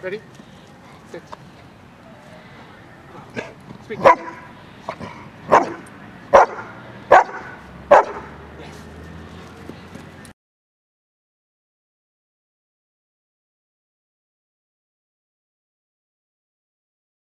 Ready? Sit. Speak.